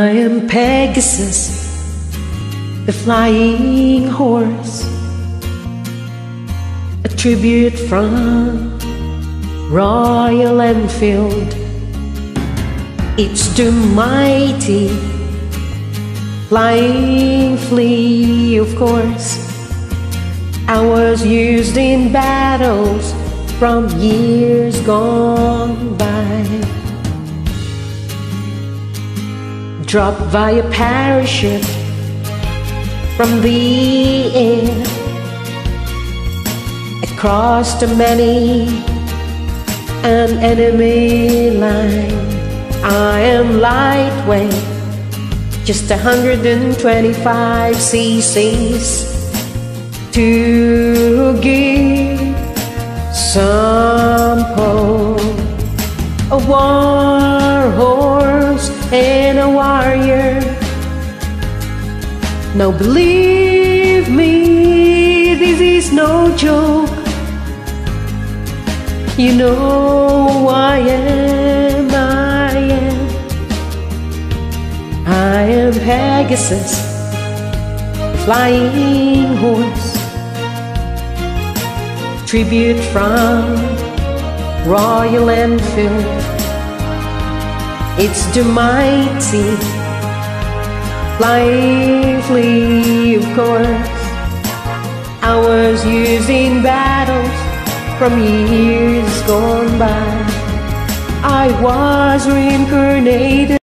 I am Pegasus, the flying horse, a tribute from Royal Enfield. It's the mighty flying flea, of course. I was used in battles from years gone by. Dropped via parachute from the air across the many an enemy line. I am lightweight, just 125 cc's to give some hope. A war horse Now believe me, this is no joke. You know I am, I am. I am Pegasus, flying horse. Tribute from Royal Enfield. It's the mighty flea, of course. I was using battles from years gone by. I was reincarnated.